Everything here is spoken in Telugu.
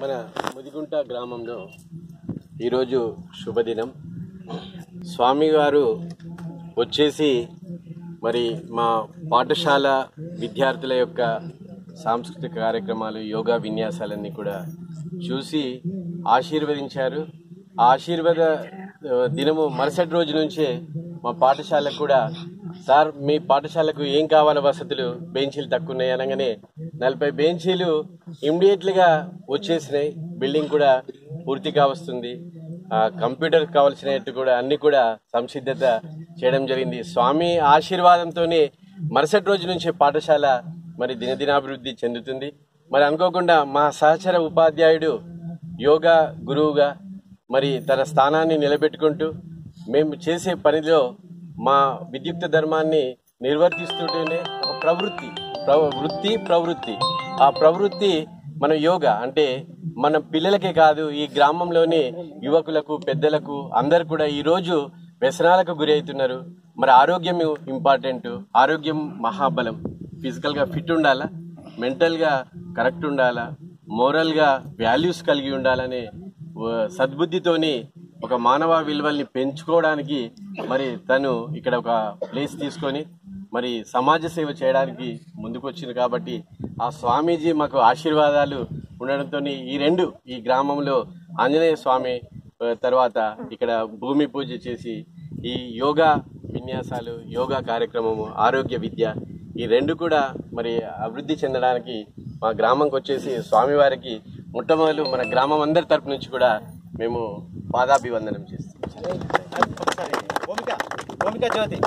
మన ముదిగుంట గ్రామంలో ఈరోజు శుభదినం. స్వామి గారు వచ్చేసి మరి మా పాఠశాల విద్యార్థుల యొక్క సాంస్కృతిక కార్యక్రమాలు యోగా విన్యాసాలన్నీ కూడా చూసి ఆశీర్వదించారు. ఆ ఆశీర్వాద దినము మరుసటి రోజు నుంచే మా పాఠశాలకు కూడా సార్ మీ పాఠశాలకు ఏం కావాలో వసతులు? బెంచీలు తక్కువ ఉన్నాయి అనగానే నలభై బెంచీలు ఇమ్మీడియట్లుగా వచ్చేసినాయి. బిల్డింగ్ కూడా పూర్తిగా వస్తుంది. కంప్యూటర్ కావాల్సినట్టు కూడా అన్ని కూడా సంసిద్ధత చేయడం జరిగింది. స్వామి ఆశీర్వాదంతోనే మరుసటి రోజు నుంచి పాఠశాల మరి దినదినాభివృద్ధి చెందుతుంది. మరి అనుకోకుండా మా సహచర ఉపాధ్యాయుడు యోగా గురువుగా మరి తన స్థానాన్ని నిలబెట్టుకుంటూ మేము చేసే పనిలో మా విద్యుక్త ధర్మాన్ని నిర్వర్తిస్తుంటేనే ఒక ప్రవృత్తి. ప్రవ- వృత్తి ప్రవృత్తి. ఆ ప్రవృత్తి మన యోగా. అంటే మన పిల్లలకే కాదు ఈ గ్రామంలోని యువకులకు పెద్దలకు అందరు కూడా ఈరోజు వ్యసనాలకు గురి అవుతున్నారు మరి ఆరోగ్యం ఇంపార్టెంట్. ఆరోగ్యం మహాబలం. ఫిజికల్గా ఫిట్ ఉండాలా? మెంటల్గా కరెక్ట్ ఉండాలా? మోరల్గా వాల్యూస్ కలిగి ఉండాలనే సద్బుద్ధితోని ఒక మానవ విలువల్ని పెంచుకోవడానికి మరి తను ఇక్కడ ఒక ప్లేస్ తీసుకొని మరి సమాజ సేవ చేయడానికి ముందుకు వచ్చింది కాబట్టి ఆ స్వామీజీ మాకు ఆశీర్వాదాలు ఉండడంతో ఈ రెండు ఈ గ్రామంలో ఆంజనేయ స్వామి తర్వాత ఇక్కడ భూమి పూజ చేసి ఈ యోగా విన్యాసాలు యోగా కార్యక్రమము ఆరోగ్య విద్య ఈ రెండు కూడా మరి అభివృద్ధి చెందడానికి మా గ్రామంకి వచ్చేసి స్వామివారికి మొట్టమొదలు మన గ్రామం అందరి తరపు నుంచి కూడా మేము పాదాభివందనం చేస్తాం. భూమిక భూమిక జ్యోతి.